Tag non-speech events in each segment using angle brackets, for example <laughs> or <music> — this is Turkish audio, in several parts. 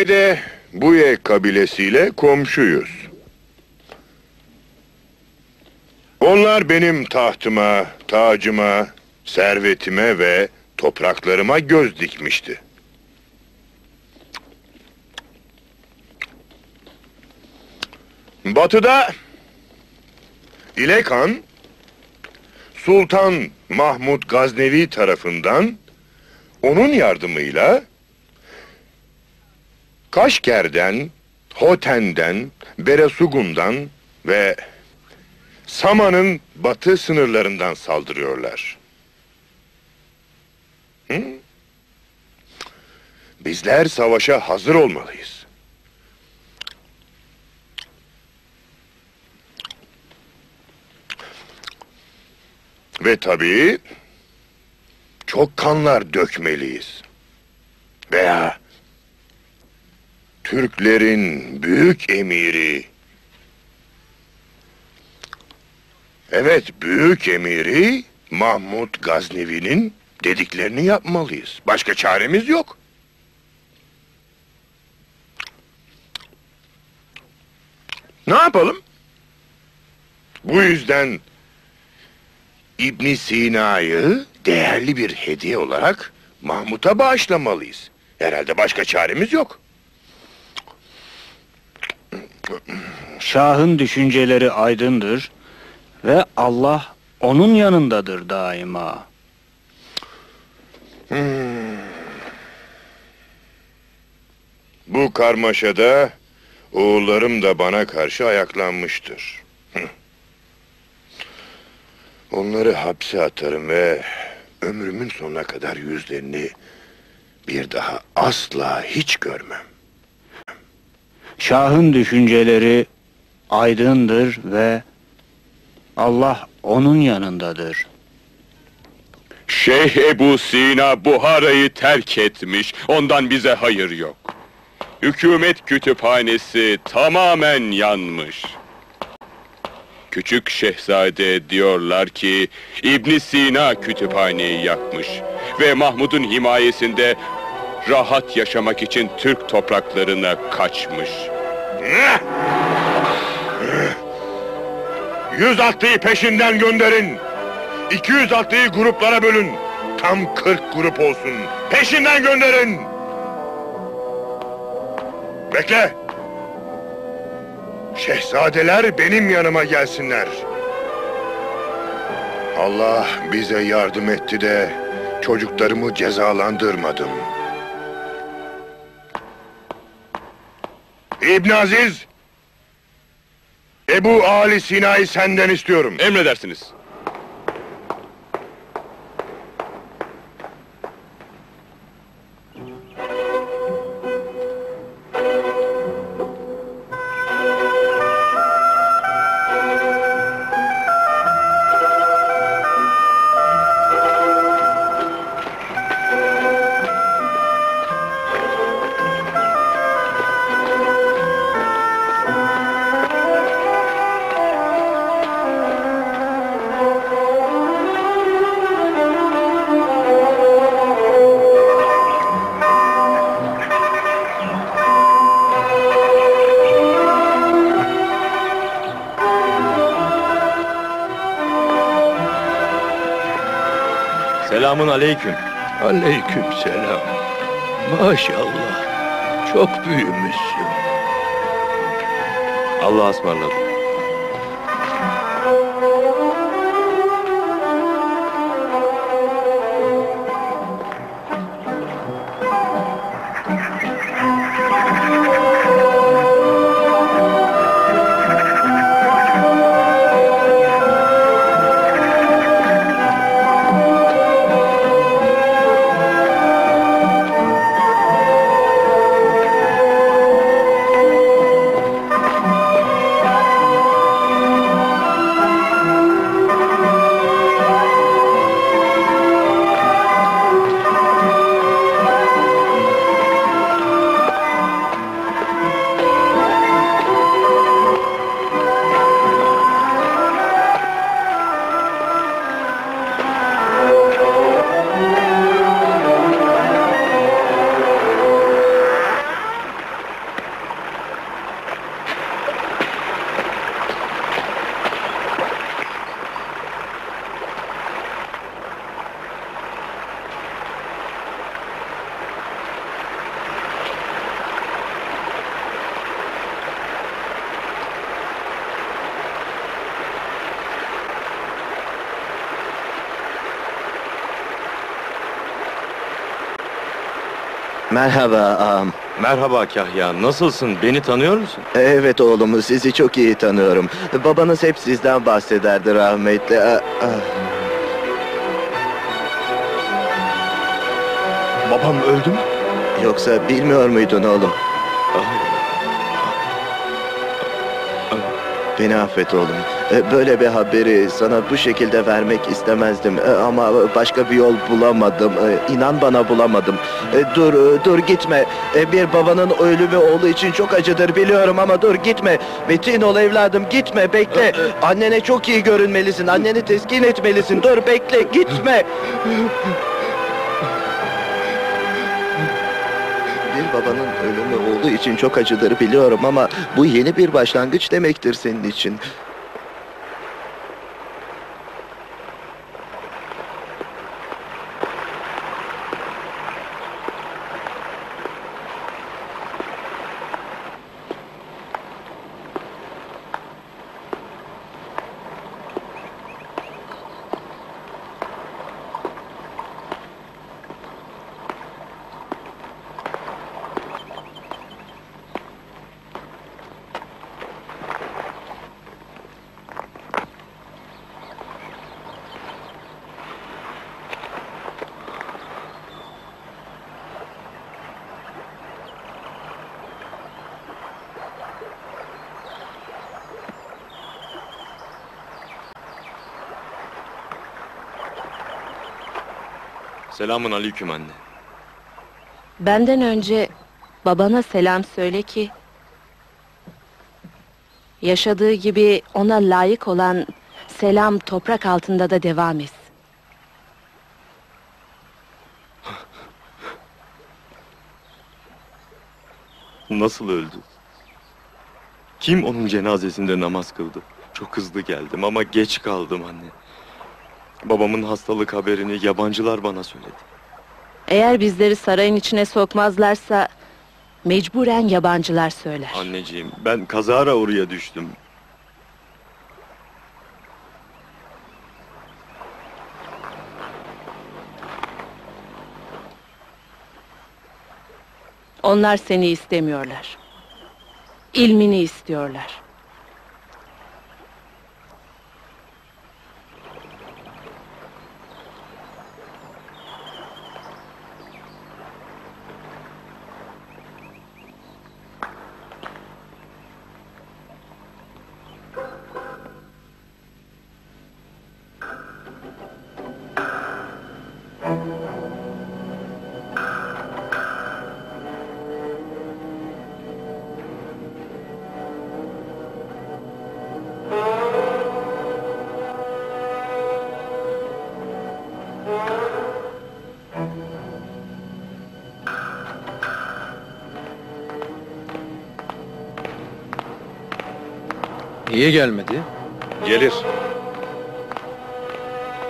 Güneyde Buye kabilesiyle komşuyuz. Onlar benim tahtıma, tacıma, servetime ve topraklarıma göz dikmişti. Batıda İlekan Sultan Mahmud Gaznevi tarafından onun yardımıyla Kaşker'den, Hoten'den, Beresugun'dan ve Sama'nın batı sınırlarından saldırıyorlar. Hı? Bizler savaşa hazır olmalıyız. Ve tabii çok kanlar dökmeliyiz. Veya Türklerin büyük emiri Evet, büyük emiri Mahmud Gaznevi'nin dediklerini yapmalıyız. Başka çaremiz yok. Ne yapalım? Bu yüzden İbn Sina'yı değerli bir hediye olarak Mahmut'a bağışlamalıyız. Herhalde başka çaremiz yok. Şahın düşünceleri aydındır ve Allah onun yanındadır daima. Bu karmaşada oğullarım da bana karşı ayaklanmıştır. Onları hapse atarım ve ömrümün sonuna kadar yüzlerini bir daha asla hiç görmem. Şahın düşünceleri aydındır ve Allah onun yanındadır. Şeyh Ebu Sina Buhara'yı terk etmiş. Ondan bize hayır yok. Hükümet kütüphanesi tamamen yanmış. Küçük şehzade diyorlar ki İbn Sina kütüphaneyi yakmış ve Mahmud'un himayesinde rahat yaşamak için Türk topraklarına kaçmış. Yüz atlıyı peşinden gönderin. 200 atlıyı gruplara bölün. Tam 40 grup olsun. Peşinden gönderin. Bekle. Şehzadeler benim yanıma gelsinler. Allah bize yardım etti de çocuklarımı cezalandırmadım. İbn Aziz, Ebu Ali Sina'yı senden istiyorum. Emredersiniz. Aleyküm. Aleyküm selam. Maşallah. Çok büyümüşsün. Allah'a ısmarladık. Merhaba ağam. Merhaba Kahya, nasılsın? Beni tanıyor musun? Evet oğlum sizi çok iyi tanıyorum. Babanız hep sizden bahsederdi rahmetli. Ah, ah. Babam öldü mü? Yoksa bilmiyor muydun oğlum? Beni affet oğlum. E, Böyle bir haberi sana bu şekilde vermek istemezdim E, ama başka bir yol bulamadım. E, İnan bana bulamadım. Dur, dur gitme. Bir babanın ölümü oğlu için çok acıdır biliyorum ama dur gitme. Metin ol evladım gitme bekle. Annene çok iyi görünmelisin. Anneni teskin etmelisin. Dur bekle gitme. Babanın ölümü olduğu için çok acıdır biliyorum ama bu yeni bir başlangıç demektir senin için. Selamun aleyküm anne. Benden önce babana selam söyle ki yaşadığı gibi ona layık olan selam toprak altında da devam etsin. <laughs> Nasıl öldü? Kim onun cenazesinde namaz kıldı? Çok hızlı geldim ama geç kaldım anne. Babamın hastalık haberini yabancılar bana söyledi. Eğer bizleri sarayın içine sokmazlarsa mecburen yabancılar söyler. Anneciğim ben kazara oraya düştüm. Onlar seni istemiyorlar. İlmini istiyorlar. Niye gelmedi? Gelir.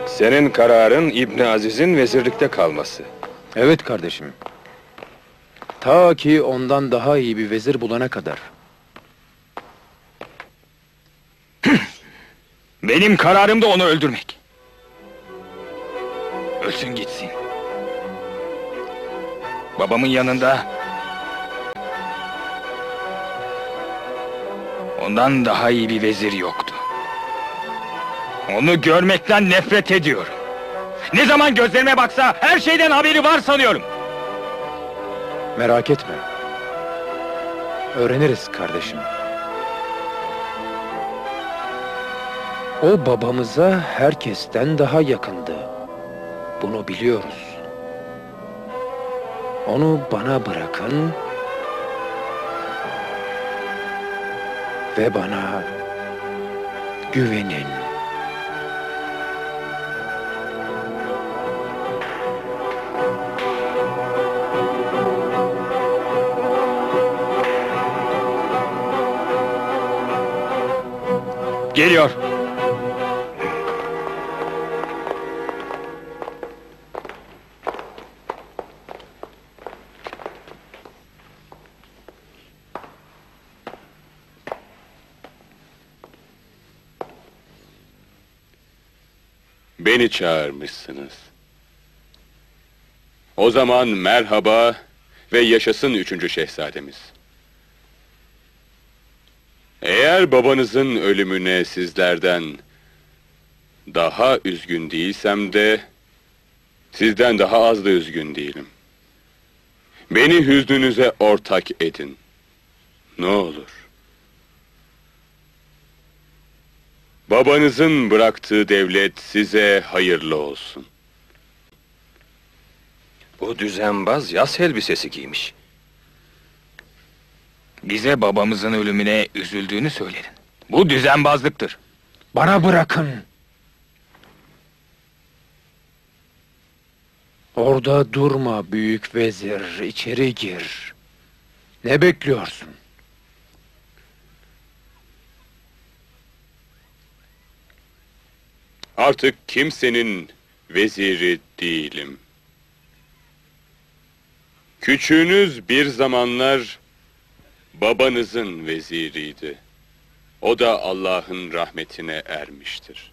Senin kararın İbni Aziz'in vezirlikte kalması. Evet kardeşim. Ta ki ondan daha iyi bir vezir bulana kadar. <clears throat> Benim kararım da onu öldürmek. Ölsün gitsin. Babamın yanında ondan daha iyi bir vezir yoktu. Onu görmekten nefret ediyorum. Ne zaman gözlerime baksa her şeyden haberi var sanıyorum. Merak etme. Öğreniriz kardeşim. O babamıza herkesten daha yakındı. Bunu biliyoruz. Onu bana bırakın ve bana güvenin. Geliyor. Beni çağırmışsınız. O zaman merhaba, ve yaşasın üçüncü şehzademiz. Eğer babanızın ölümüne sizlerden daha üzgün değilsem de sizden daha az da üzgün değilim. Beni hüznünüze ortak edin. Ne olur. Babanızın bıraktığı devlet size hayırlı olsun. Bu düzenbaz yas elbisesi giymiş. Bize babamızın ölümüne üzüldüğünü söyledin. Bu düzenbazlıktır. Bana bırakın. Orada durma büyük vezir, içeri gir. Ne bekliyorsun? Artık kimsenin veziri değilim. Küçüğünüz bir zamanlar babanızın veziriydi. O da Allah'ın rahmetine ermiştir.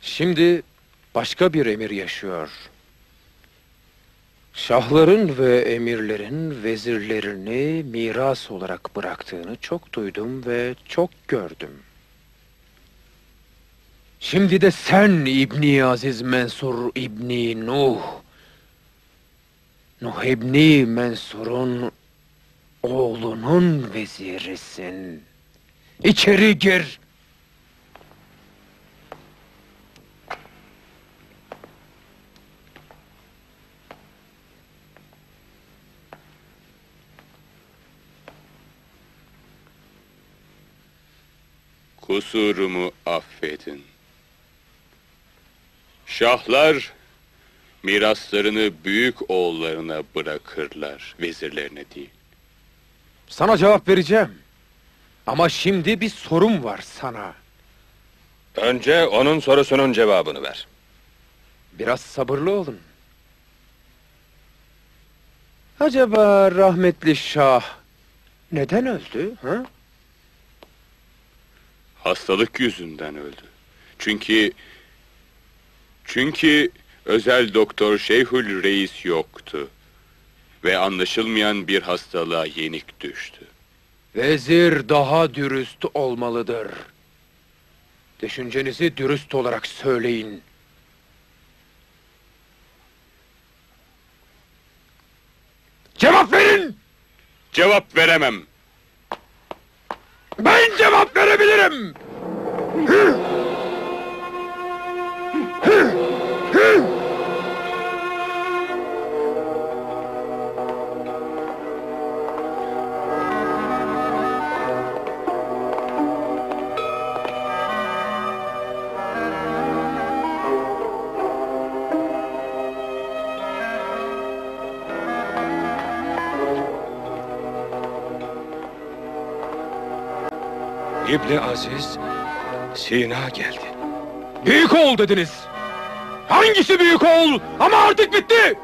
Şimdi başka bir emir yaşıyor. Şahların ve emirlerin vezirlerini miras olarak bıraktığını çok duydum ve çok gördüm. Şimdi de sen İbni Aziz Mensur İbni Nuh, Nuh İbni Mensur'un oğlunun vezirisin. İçeri gir. Kusurumu affedin. Şahlar miraslarını büyük oğullarına bırakırlar, vezirlerine değil. Sana cevap vereceğim. Ama şimdi bir sorum var sana. Önce onun sorusunun cevabını ver. Biraz sabırlı olun. Acaba rahmetli Şah neden öldü? Ha? Hastalık yüzünden öldü. Çünkü çünkü özel doktor Şeyhül Reis yoktu ve anlaşılmayan bir hastalığa yenik düştü. Vezir daha dürüst olmalıdır. Düşüncenizi dürüst olarak söyleyin. Cevap verin! Cevap veremem. Ben cevap verebilirim! İbni Aziz Sina geldi. Büyük oğul dediniz. Hangisi büyük oğul? Ama artık bitti.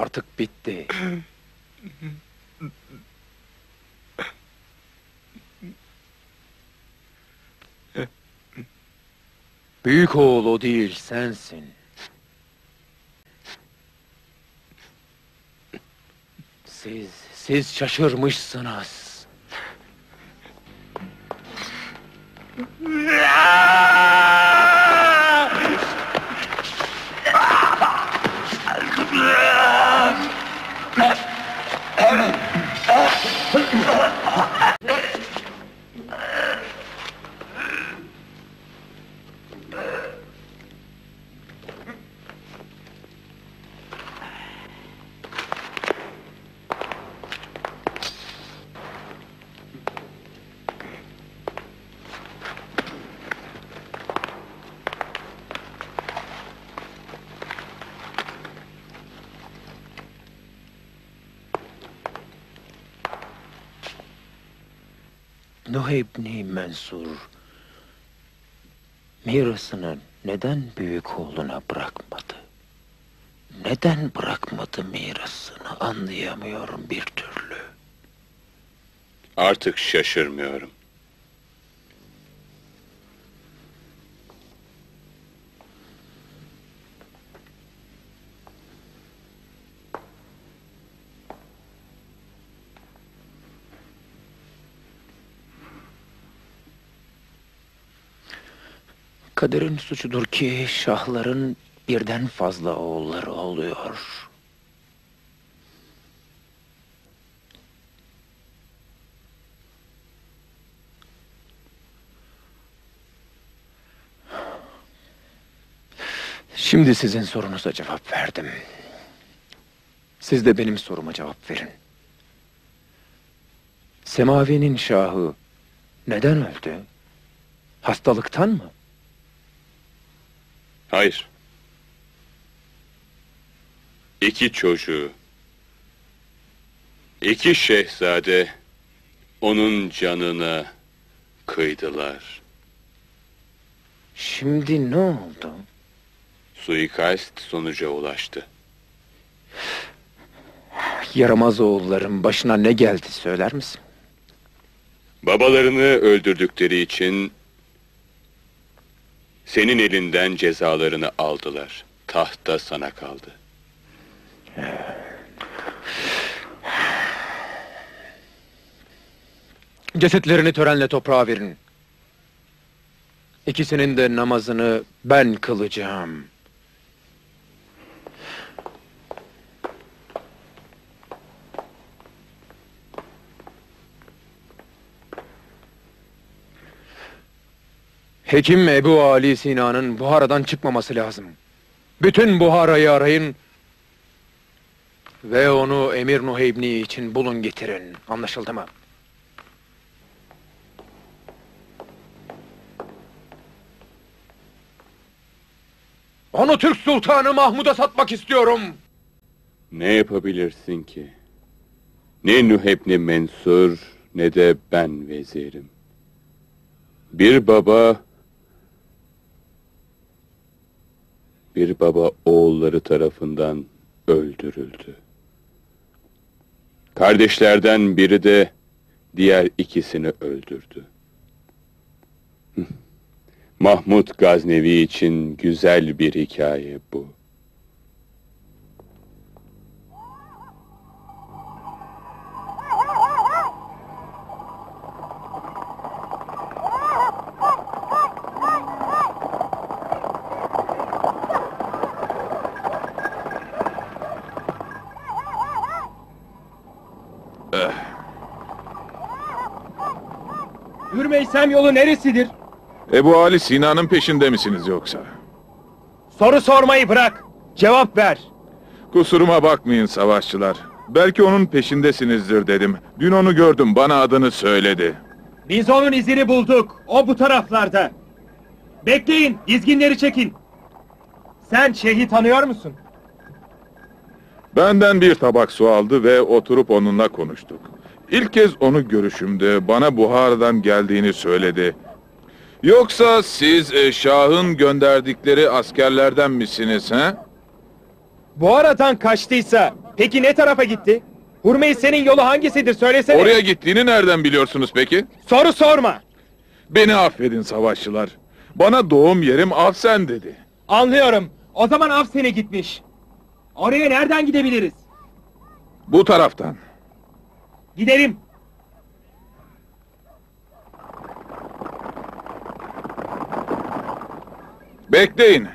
Artık bitti. Büyük oğul o değil, sensin. Siz, siz şaşırmışsınız. Nuh İbni Mensur mirasını neden büyük oğluna bırakmadı? Neden bırakmadı mirasını anlayamıyorum bir türlü. Artık şaşırmıyorum. Kaderin suçudur ki şahların birden fazla oğulları oluyor. Şimdi sizin sorunuza cevap verdim. Siz de benim soruma cevap verin. Semavi'nin şahı neden öldü? Hastalıktan mı? Hayır. İki çocuğu, iki şehzade onun canına kıydılar. Şimdi ne oldu? Suikast sonuca ulaştı. Yaramaz oğulların başına ne geldi söyler misin? Babalarını öldürdükleri için senin elinden cezalarını aldılar. Tahta sana kaldı. Cesetlerini törenle toprağa verin. İkisinin de namazını ben kılacağım. Hekim Ebu Ali Sina'nın Buhara'dan çıkmaması lazım. Bütün Buhara'yı arayın ve onu Emir Nuheybni için bulun getirin. Anlaşıldı mı? Onu Türk Sultanı Mahmud'a satmak istiyorum. Ne yapabilirsin ki? Ne Nühebni Mensur ne de ben vezirim. Bir baba bir baba oğulları tarafından öldürüldü. Kardeşlerden biri de diğer ikisini öldürdü. Mahmud Gaznevi için güzel bir hikaye bu. Hürmeysem yolu neresidir? Ebu Ali Sina'nın peşinde misiniz yoksa? Soru sormayı bırak. Cevap ver. Kusuruma bakmayın savaşçılar. Belki onun peşindesinizdir dedim. Dün onu gördüm, bana adını söyledi. Biz onun izini bulduk. O bu taraflarda. Bekleyin, dizginleri çekin. Sen şeyhi tanıyor musun? Benden bir tabak su aldı ve oturup onunla konuştuk. İlk kez onu görüşümde bana Buhara'dan geldiğini söyledi. Yoksa siz e, Şah'ın gönderdikleri askerlerden misiniz he? Bu aradan kaçtıysa peki ne tarafa gitti? Hurmey senin yolu hangisidir söylesene. Oraya gittiğini nereden biliyorsunuz peki? Soru sorma. Beni affedin savaşçılar. Bana doğum yerim Afsen dedi. Anlıyorum. O zaman Afsen'e gitmiş. Oraya nereden gidebiliriz? Bu taraftan. Gidelim. Bekleyin.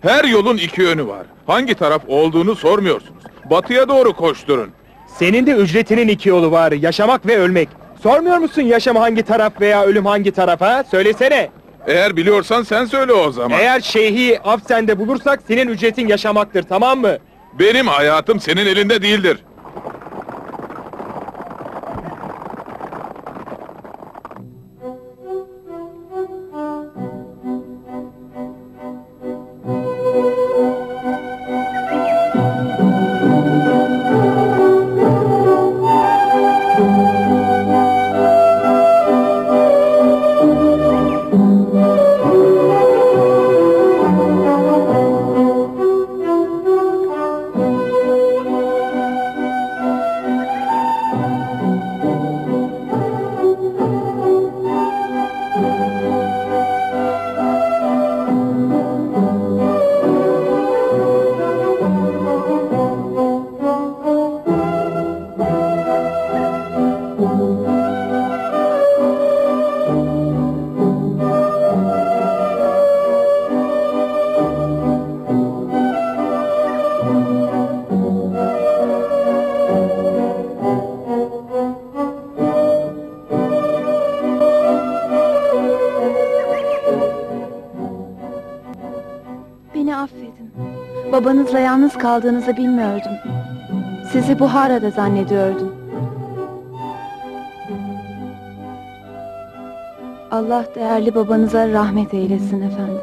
Her yolun iki yönü var. Hangi taraf olduğunu sormuyorsunuz. Batıya doğru koşturun. Senin de ücretinin iki yolu var. Yaşamak ve ölmek. Sormuyor musun yaşam hangi taraf veya ölüm hangi tarafa? Söylesene. Eğer biliyorsan sen söyle o zaman. Eğer şeyhi Afsen'de bulursak senin ücretin yaşamaktır tamam mı? Benim hayatım senin elinde değildir. Babanızla yalnız kaldığınızı bilmiyordum. Sizi Buhara'da zannediyordum. Allah değerli babanıza rahmet eylesin efendim.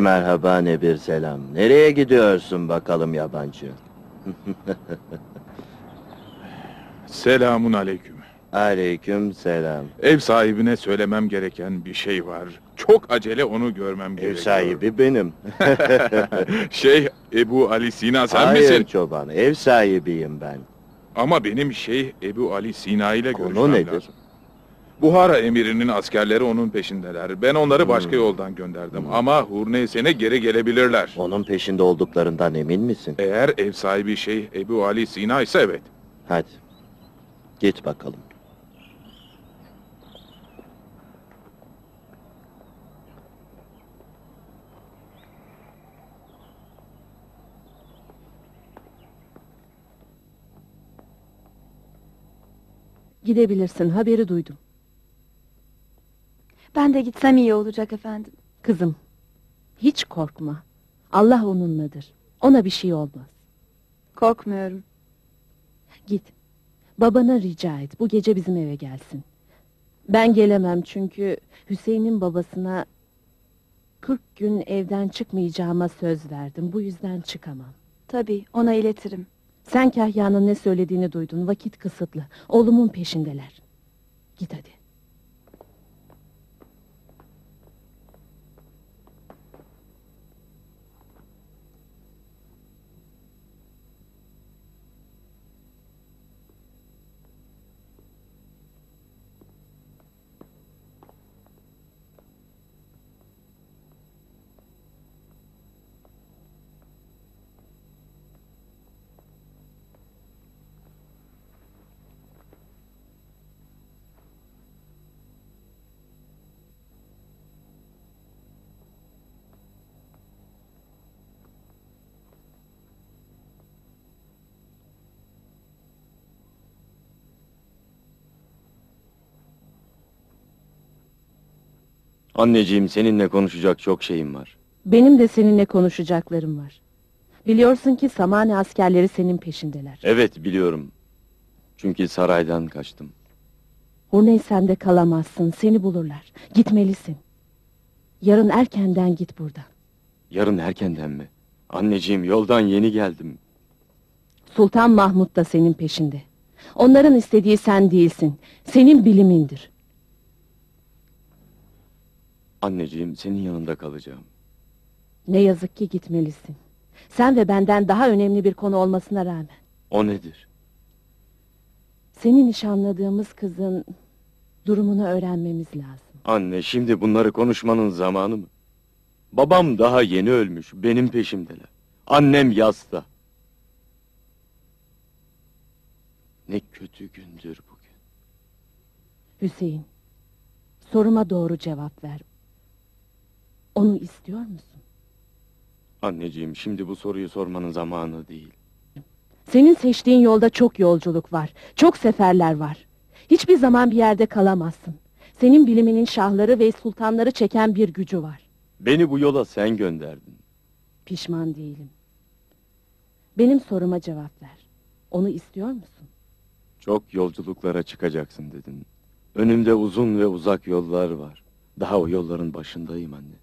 Bir merhaba ne bir selam. Nereye gidiyorsun bakalım yabancı? <laughs> Selamun aleyküm. Aleyküm selam. Ev sahibine söylemem gereken bir şey var. Çok acele onu görmem Ev gerekiyor. sahibi benim. <laughs> Şey Ebu Ali Sina sen Hayır misin? çoban, ev sahibiyim ben. Ama benim şey Ebu Ali Sina ile Konu görüşmem nedir? lazım. Buhara emirinin askerleri onun peşindeler. Ben onları başka Hmm. yoldan gönderdim. Ama Hurneysen'e geri gelebilirler. Onun peşinde olduklarından emin misin? Eğer ev sahibi şey Ebu Ali Sina ise evet. Hadi. Git bakalım. Gidebilirsin haberi duydum. Ben de gitsem iyi olacak efendim. Kızım hiç korkma. Allah onunladır. Ona bir şey olmaz. Korkmuyorum. Git. Babana rica et bu gece bizim eve gelsin. Ben gelemem çünkü Hüseyin'in babasına 40 gün evden çıkmayacağıma söz verdim. Bu yüzden çıkamam. Tabii ona iletirim. Sen Kahya'nın ne söylediğini duydun. Vakit kısıtlı. Oğlumun peşindeler. Git hadi. Anneciğim seninle konuşacak çok şeyim var. Benim de seninle konuşacaklarım var. Biliyorsun ki Samani askerleri senin peşindeler. Evet biliyorum. Çünkü saraydan kaçtım. Hurney sende kalamazsın. Seni bulurlar. Gitmelisin. Yarın erkenden git buradan. Yarın erkenden mi? Anneciğim yoldan yeni geldim. Sultan Mahmut da senin peşinde. Onların istediği sen değilsin. Senin bilimindir. Anneciğim senin yanında kalacağım. Ne yazık ki gitmelisin. Sen ve benden daha önemli bir konu olmasına rağmen. O nedir? Seni nişanladığımız kızın durumunu öğrenmemiz lazım. Anne şimdi bunları konuşmanın zamanı mı? Babam daha yeni ölmüş. Benim peşimdeler. Annem yasta. Ne kötü gündür bugün. Hüseyin, soruma doğru cevap ver. Onu istiyor musun? Anneciğim şimdi bu soruyu sormanın zamanı değil. Senin seçtiğin yolda çok yolculuk var. Çok seferler var. Hiçbir zaman bir yerde kalamazsın. Senin biliminin şahları ve sultanları çeken bir gücü var. Beni bu yola sen gönderdin. Pişman değilim. Benim soruma cevap ver. Onu istiyor musun? Çok yolculuklara çıkacaksın dedin. Önümde uzun ve uzak yollar var. Daha o yolların başındayım anne.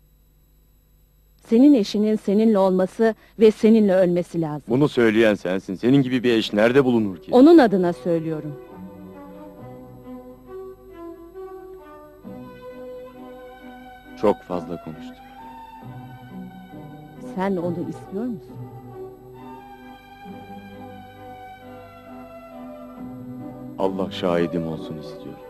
Senin eşinin seninle olması ve seninle ölmesi lazım. Bunu söyleyen sensin. Senin gibi bir eş nerede bulunur ki? Onun adına söylüyorum. Çok fazla konuştuk. Sen onu istiyor musun? Allah şahidim olsun istiyorum.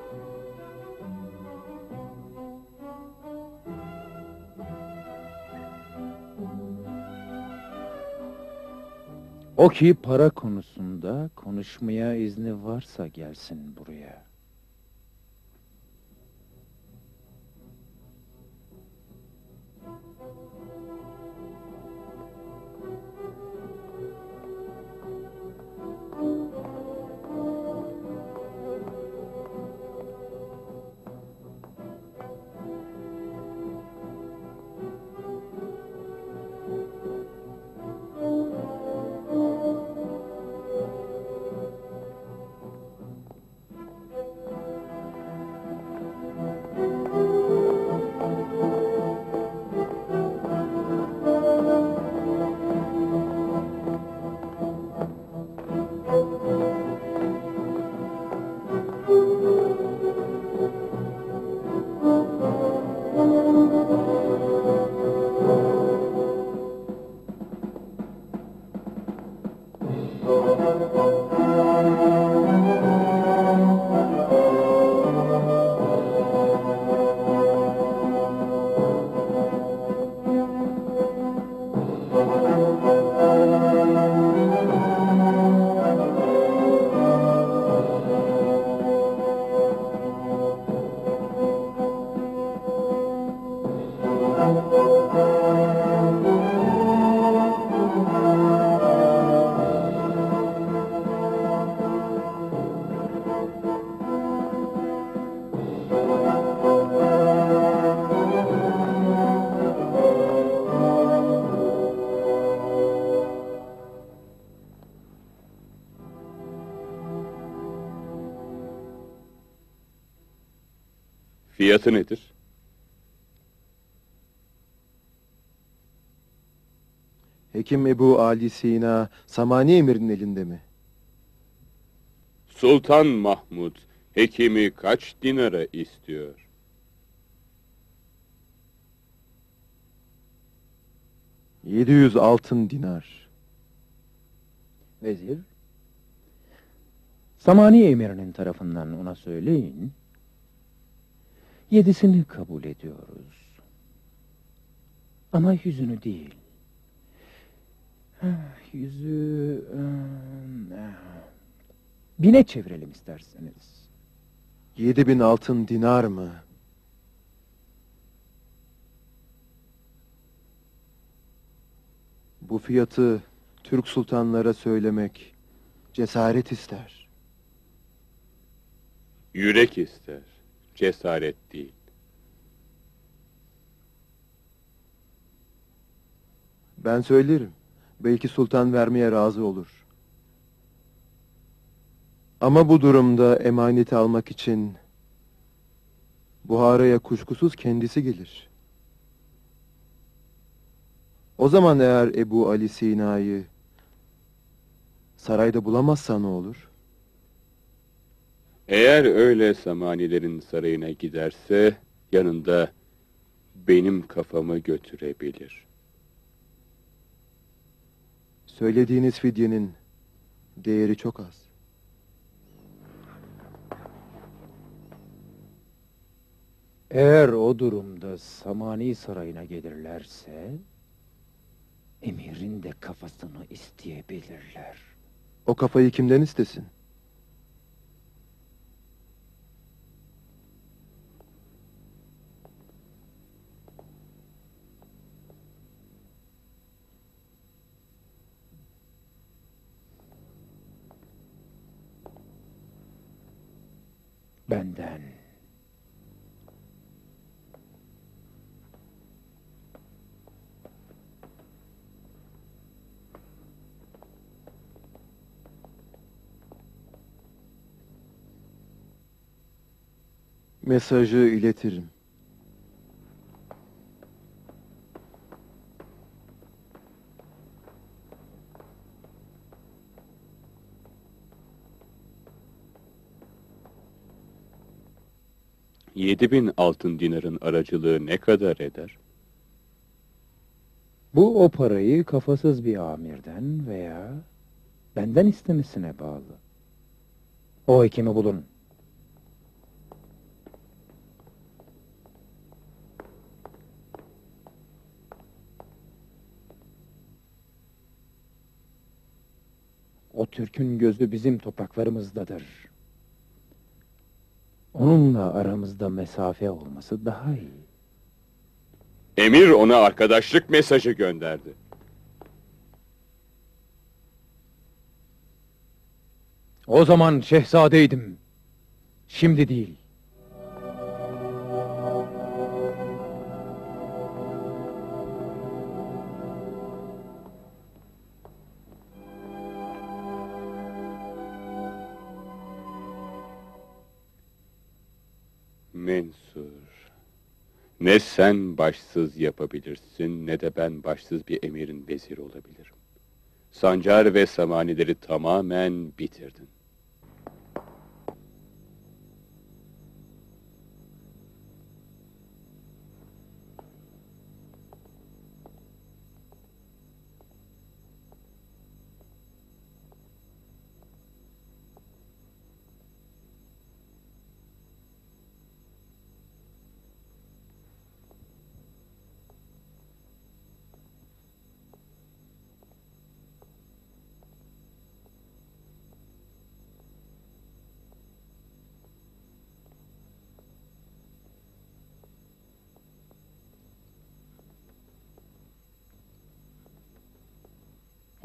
O ki para konusunda konuşmaya izni varsa gelsin buraya. Fiyatı nedir? Hekim Ebu Ali Sina Samani Emir'in elinde mi? Sultan Mahmud hekimi kaç dinara istiyor? Yedi yüz altın dinar. Vezir, Samani emirinin tarafından ona söyleyin, yedisini kabul ediyoruz. Ama yüzünü değil. Ah, Yüzü... ah, Bine çevirelim isterseniz. Yedi bin altın dinar mı? Bu fiyatı Türk sultanlara söylemek cesaret ister. Yürek ister, cesaret değil. Ben söylerim. Belki sultan vermeye razı olur. Ama bu durumda emaneti almak için Buhara'ya kuşkusuz kendisi gelir. O zaman eğer Ebu Ali Sina'yı sarayda bulamazsa ne olur? Eğer öyle Samanilerin sarayına giderse yanında benim kafamı götürebilir. Söylediğiniz fidyenin değeri çok az. Eğer o durumda Samani sarayına gelirlerse, emirin de kafasını isteyebilirler. O kafayı kimden istesin? Benden. Mesajı iletirim. Yedi bin altın dinarın aracılığı ne kadar eder? Bu o parayı kafasız bir amirden veya benden istemesine bağlı. O hekimi bulun. O Türk'ün gözü bizim topraklarımızdadır. Onunla aramızda mesafe olması daha iyi. Emir ona arkadaşlık mesajı gönderdi. O zaman şehzadeydim. Şimdi değil. Ne sen başsız yapabilirsin ne de ben başsız bir emirin veziri olabilirim. Sancar ve samanileri tamamen bitirdin.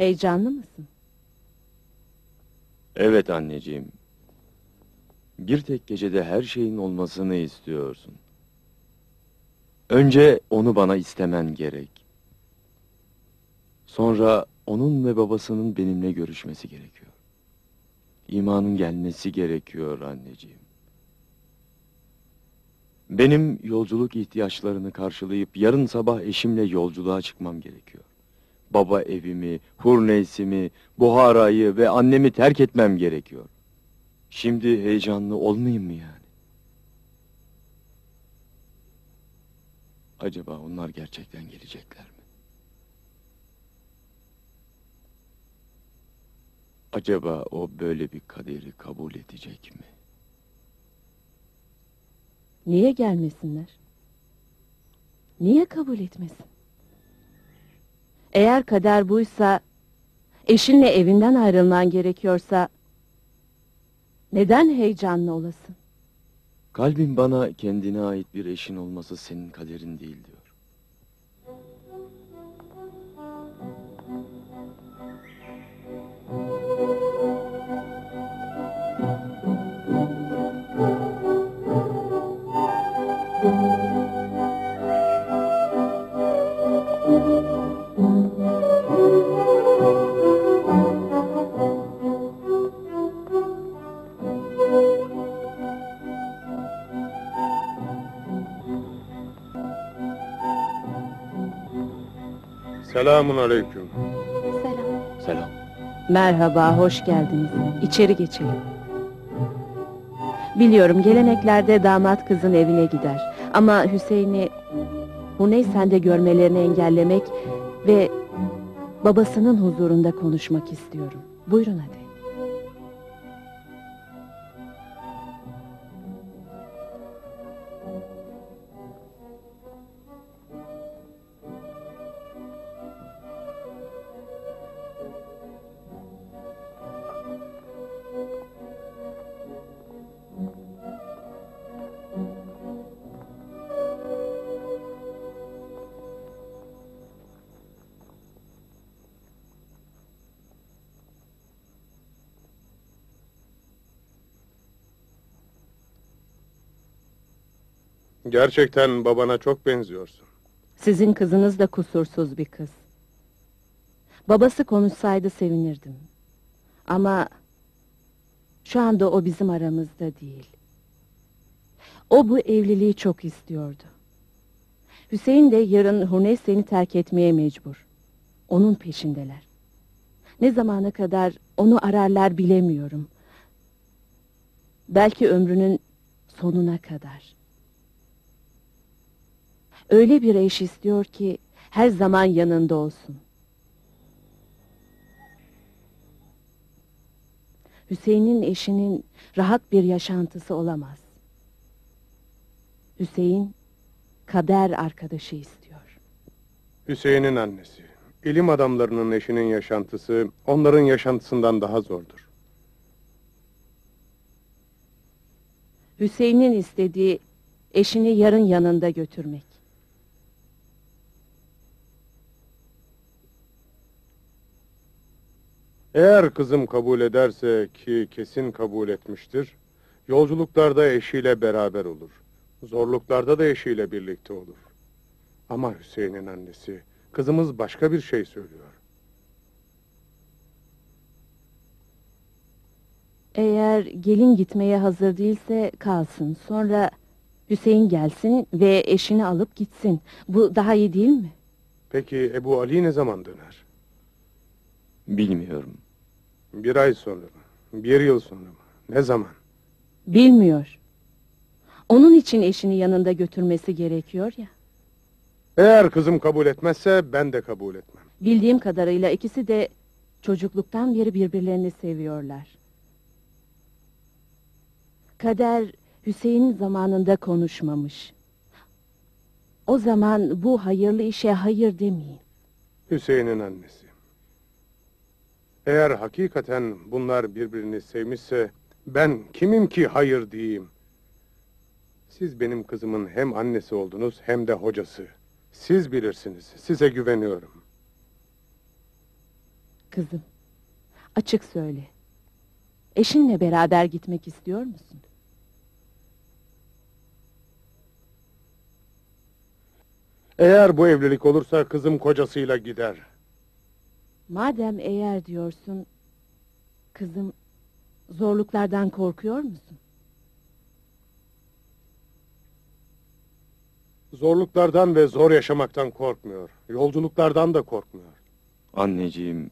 Heyecanlı mısın? Evet anneciğim. Bir tek gecede her şeyin olmasını istiyorsun. Önce onu bana istemen gerek. Sonra onun ve babasının benimle görüşmesi gerekiyor. İmanın gelmesi gerekiyor anneciğim. Benim yolculuk ihtiyaçlarını karşılayıp yarın sabah eşimle yolculuğa çıkmam gerekiyor. Baba evimi, Hurneysimi, Buhara'yı ve annemi terk etmem gerekiyor. Şimdi heyecanlı olmayayım mı yani? Acaba onlar gerçekten gelecekler mi? Acaba o böyle bir kaderi kabul edecek mi? Niye gelmesinler? Niye kabul etmesin? Eğer kader buysa, eşinle evinden ayrılman gerekiyorsa, neden heyecanlı olasın? Kalbim bana kendine ait bir eşin olması senin kaderin değil diyor. Selamun aleyküm. Selam. Merhaba, hoş geldiniz. İçeri geçelim. Biliyorum geleneklerde damat kızın evine gider. Ama Hüseyin'i Huneysen'de görmelerini engellemek ve babasının huzurunda konuşmak istiyorum. Buyurun hadi. Gerçekten babana çok benziyorsun. Sizin kızınız da kusursuz bir kız. Babası konuşsaydı sevinirdim. Ama şu anda o bizim aramızda değil. O bu evliliği çok istiyordu. Hüseyin de yarın Huneys seni terk etmeye mecbur. Onun peşindeler. Ne zamana kadar onu ararlar bilemiyorum. Belki ömrünün sonuna kadar. Öyle bir eş istiyor ki her zaman yanında olsun. Hüseyin'in eşinin rahat bir yaşantısı olamaz. Hüseyin kader arkadaşı istiyor. Hüseyin'in annesi. İlim adamlarının eşinin yaşantısı onların yaşantısından daha zordur. Hüseyin'in istediği eşini yarın yanında götürmek. Eğer kızım kabul ederse ki kesin kabul etmiştir, yolculuklarda eşiyle beraber olur. Zorluklarda da eşiyle birlikte olur. Ama Hüseyin'in annesi, kızımız başka bir şey söylüyor. Eğer gelin gitmeye hazır değilse kalsın. Sonra Hüseyin gelsin ve eşini alıp gitsin. Bu daha iyi değil mi? Peki Ebu Ali ne zaman döner? Bilmiyorum. Bir ay sonra mı? Bir yıl sonra mı? Ne zaman? Bilmiyor. Onun için eşini yanında götürmesi gerekiyor ya. Eğer kızım kabul etmezse ben de kabul etmem. Bildiğim kadarıyla ikisi de çocukluktan beri birbirlerini seviyorlar. Kader Hüseyin zamanında konuşmamış. O zaman bu hayırlı işe hayır demeyin. Hüseyin'in annesi. Eğer hakikaten bunlar birbirini sevmişse ben kimim ki hayır diyeyim. Siz benim kızımın hem annesi oldunuz hem de hocası. Siz bilirsiniz. Size güveniyorum. Kızım, açık söyle. Eşinle beraber gitmek istiyor musun? Eğer bu evlilik olursa kızım kocasıyla gider. Madem eğer diyorsun, kızım zorluklardan korkuyor musun? Zorluklardan ve zor yaşamaktan korkmuyor. Yolculuklardan da korkmuyor. Anneciğim,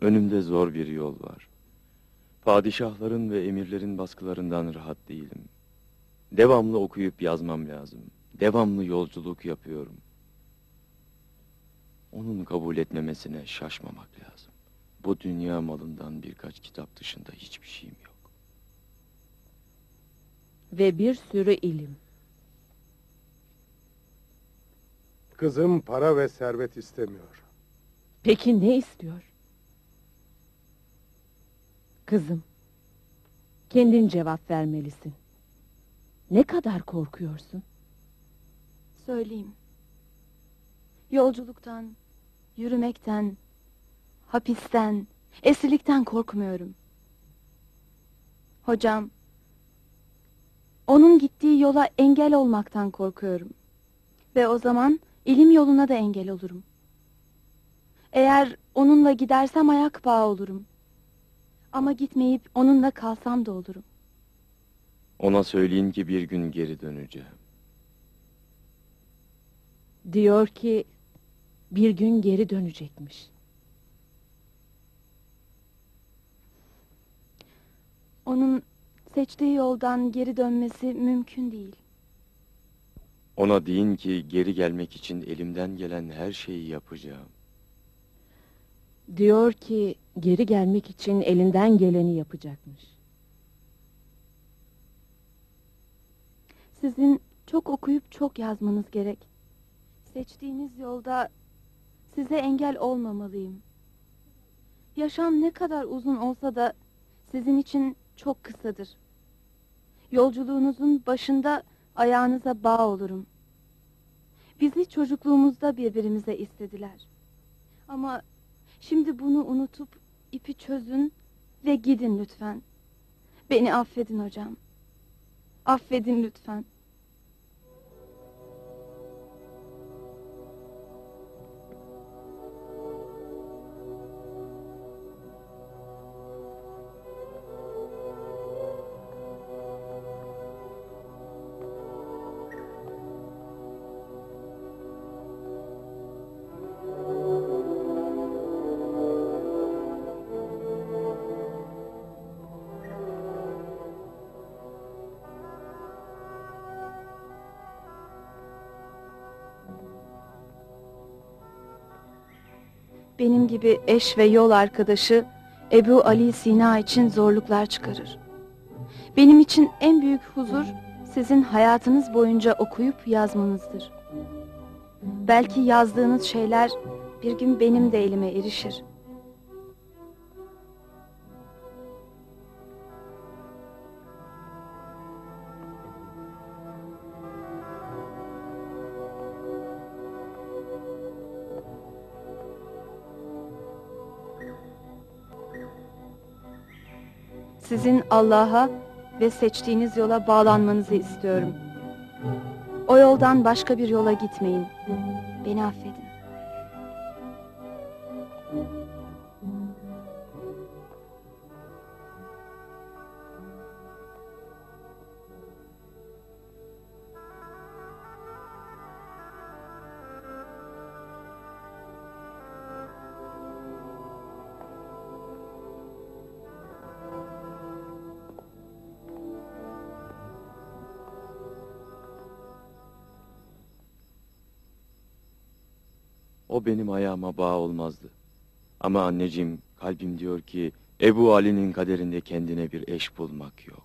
önümde zor bir yol var. Padişahların ve emirlerin baskılarından rahat değilim. Devamlı okuyup yazmam lazım. Devamlı yolculuk yapıyorum. Onun kabul etmemesine şaşmamak lazım. Bu dünya malından birkaç kitap dışında hiçbir şeyim yok. Ve bir sürü ilim. Kızım para ve servet istemiyor. Peki ne istiyor? Kızım, kendin cevap vermelisin. Ne kadar korkuyorsun? Söyleyeyim. Yolculuktan, yürümekten, hapisten, esirlikten korkmuyorum. Hocam, onun gittiği yola engel olmaktan korkuyorum. Ve o zaman ilim yoluna da engel olurum. Eğer onunla gidersem ayak bağı olurum. Ama gitmeyip onunla kalsam da olurum. Ona söyleyin ki bir gün geri döneceğim. Diyor ki bir gün geri dönecekmiş. Onun seçtiği yoldan geri dönmesi mümkün değil. Ona deyin ki geri gelmek için elimden gelen her şeyi yapacağım. Diyor ki geri gelmek için elinden geleni yapacakmış. Sizin çok okuyup çok yazmanız gerek. Seçtiğiniz yolda size engel olmamalıyım. Yaşam ne kadar uzun olsa da sizin için çok kısadır. Yolculuğunuzun başında ayağınıza bağ olurum. Bizi çocukluğumuzda birbirimize istediler. Ama şimdi bunu unutup ipi çözün ve gidin lütfen. Beni affedin hocam. Affedin lütfen. Benim gibi eş ve yol arkadaşı Ebu Ali Sina için zorluklar çıkarır. Benim için en büyük huzur sizin hayatınız boyunca okuyup yazmanızdır. Belki yazdığınız şeyler bir gün benim de elime erişir. Sizin Allah'a ve seçtiğiniz yola bağlanmanızı istiyorum. O yoldan başka bir yola gitmeyin. Beni affedin. O benim ayağıma bağ olmazdı. Ama anneciğim kalbim diyor ki Ebu Ali'nin kaderinde kendine bir eş bulmak yok.